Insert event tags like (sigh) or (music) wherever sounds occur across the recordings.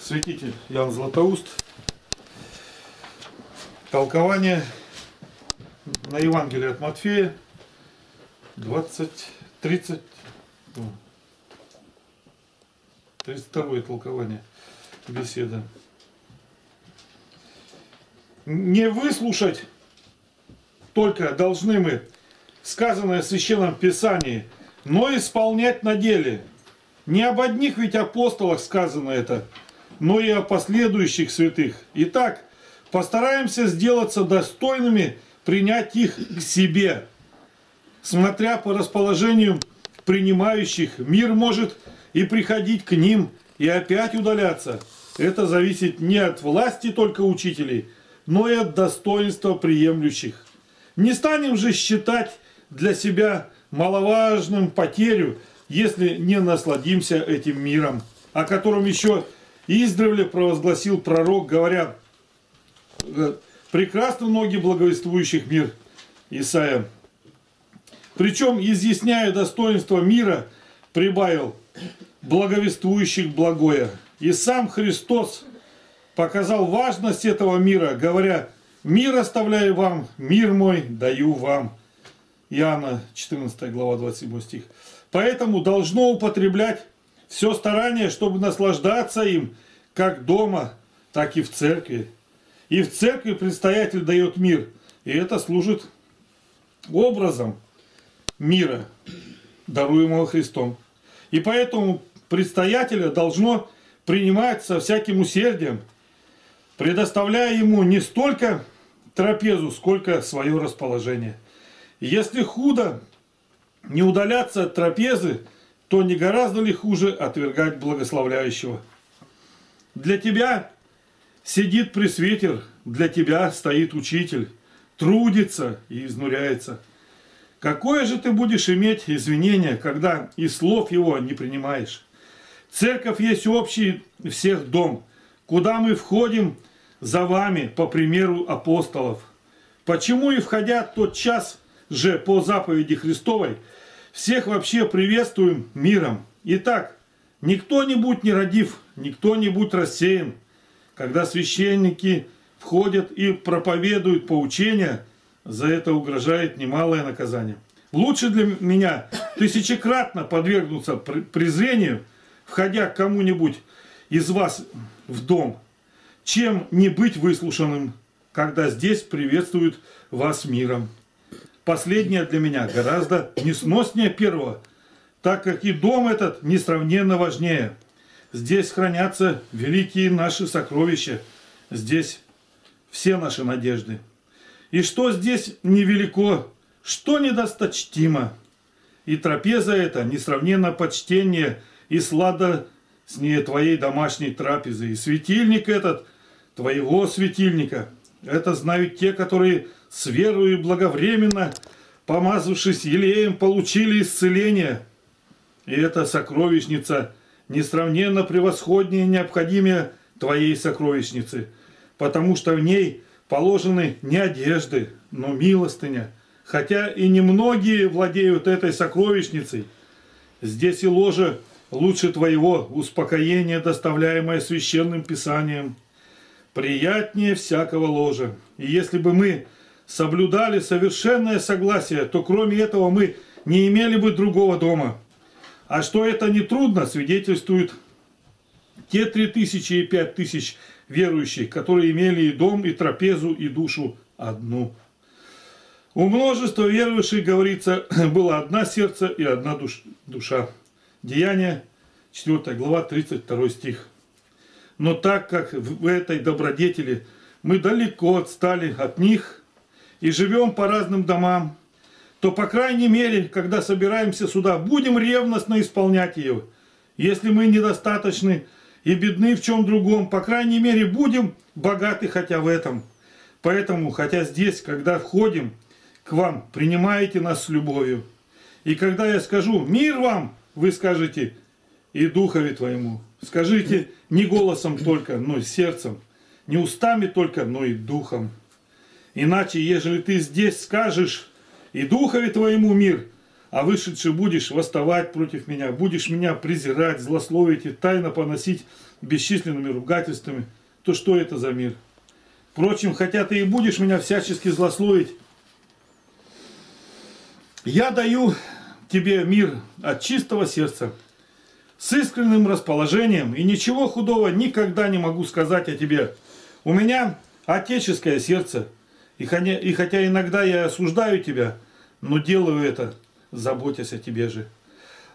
Святитель Ян Златоуст. Толкование на Евангелие от Матфея 20, 30, 32 толкование беседа. Не выслушать только должны мы сказанное в Священном Писании, но исполнять на деле. Не об одних ведь апостолах сказано это, но и о последующих святых. Итак, постараемся сделаться достойными принять их к себе. Смотря по расположению принимающих, мир может и приходить к ним, и опять удаляться. Это зависит не от власти только учителей, но и от достоинства приемлющих. Не станем же считать для себя маловажным потерю, если не насладимся этим миром, о котором еще издревле провозгласил пророк, говоря, «Э, прекрасно ноги благовествующих мир, Исаия. Причем, изъясняя достоинство мира, прибавил благовествующих благое. И сам Христос показал важность этого мира, говоря, мир оставляю вам, мир мой даю вам. Иоанна 14 глава 27 стих. Поэтому должно употреблять все старание, чтобы наслаждаться им как дома, так и в церкви. И в церкви предстоятель дает мир. И это служит образом мира, даруемого Христом. И поэтому предстоятеля должно принимать со всяким усердием, предоставляя ему не столько трапезу, сколько свое расположение. Если худо не удаляться от трапезы, то не гораздо ли хуже отвергать благословляющего? Для тебя сидит пресвитер, для тебя стоит учитель, трудится и изнуряется. Какое же ты будешь иметь извинение, когда и слов его не принимаешь? Церковь есть общий всех дом, куда мы входим за вами по примеру апостолов. Почему и входя тот час же по заповеди Христовой, всех вообще приветствуем миром. Итак, никто-нибудь не родив, никто-нибудь рассеян. Когда священники входят и проповедуют поучения, за это угрожает немалое наказание. Лучше для меня тысячекратно подвергнуться презрению, входя к кому-нибудь из вас в дом, чем не быть выслушанным, когда здесь приветствуют вас миром. Последнее для меня гораздо несноснее первого, так как и дом этот несравненно важнее. Здесь хранятся великие наши сокровища, здесь все наши надежды. И что здесь невелико, что недосточтимо. И трапеза эта несравненно почтение и слада с ней твоей домашней трапезы. И светильник этот, твоего светильника, это знают те, которые с верою благовременно, помазавшись елеем, получили исцеление. И эта сокровищница несравненно превосходнее необходимее твоей сокровищницы, потому что в ней положены не одежды, но милостыня. Хотя и немногие владеют этой сокровищницей, здесь и ложа лучше твоего успокоения, доставляемое священным писанием, приятнее всякого ложа. И если бы мы соблюдали совершенное согласие, то кроме этого мы не имели бы другого дома. А что это не трудно, свидетельствуют те три тысячи и пять тысяч верующих, которые имели и дом, и трапезу, и душу одну. У множества верующих, говорится, (clears throat) было одна сердце и одна душ, душа. Деяние, 4 глава, 32 стих. Но так как в этой добродетели мы далеко отстали от них и живем по разным домам, то, по крайней мере, когда собираемся сюда, будем ревностно исполнять ее. Если мы недостаточны и бедны в чем другом, по крайней мере, будем богаты хотя в этом. Поэтому, хотя здесь, когда входим к вам, принимаете нас с любовью. И когда я скажу «Мир вам!», вы скажете «И духове твоему». Скажите не голосом только, но и сердцем. Не устами только, но и духом. Иначе, ежели ты здесь скажешь и духове твоему мир, а вышедший будешь восставать против меня, будешь меня презирать, злословить и тайно поносить бесчисленными ругательствами, то что это за мир? Впрочем, хотя ты и будешь меня всячески злословить, я даю тебе мир от чистого сердца, с искренним расположением, и ничего худого никогда не могу сказать о тебе. У меня отеческое сердце, и хотя, и хотя иногда я осуждаю тебя, но делаю это, заботясь о тебе же.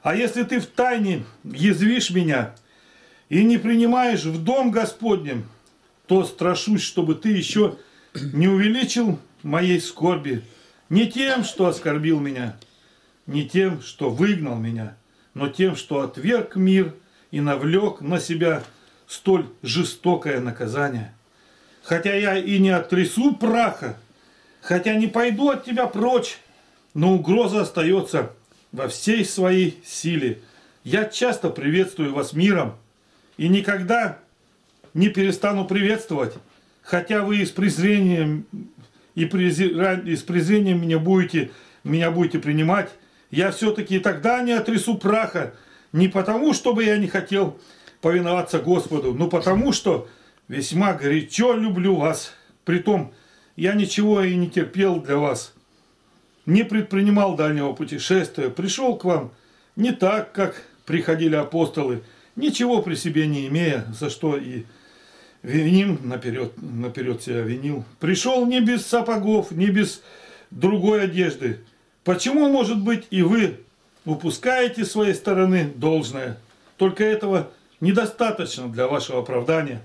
А если ты в тайне язвишь меня и не принимаешь в дом Господнем, то страшусь, чтобы ты еще не увеличил моей скорби не тем, что оскорбил меня, не тем, что выгнал меня, но тем, что отверг мир и навлек на себя столь жестокое наказание. Хотя я и не оттрясу праха, хотя не пойду от тебя прочь, но угроза остается во всей своей силе. Я часто приветствую вас миром и никогда не перестану приветствовать, хотя вы с презрением и, презира... и с презрением меня будете, меня будете принимать, я все-таки тогда не отрясу праха, не потому, чтобы я не хотел повиноваться Господу, но потому, что весьма горячо люблю вас. Притом, я ничего и не терпел для вас. Не предпринимал дальнего путешествия, пришел к вам не так, как приходили апостолы, ничего при себе не имея, за что и виним наперед, наперед себя винил. Пришел не без сапогов, не без другой одежды. Почему, может быть, и вы упускаете своей стороны должное? Только этого недостаточно для вашего оправдания.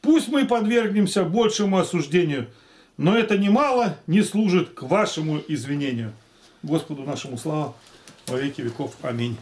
Пусть мы подвергнемся большему осуждению, но это немало не служит к вашему извинению. Господу нашему слава во веки веков. Аминь.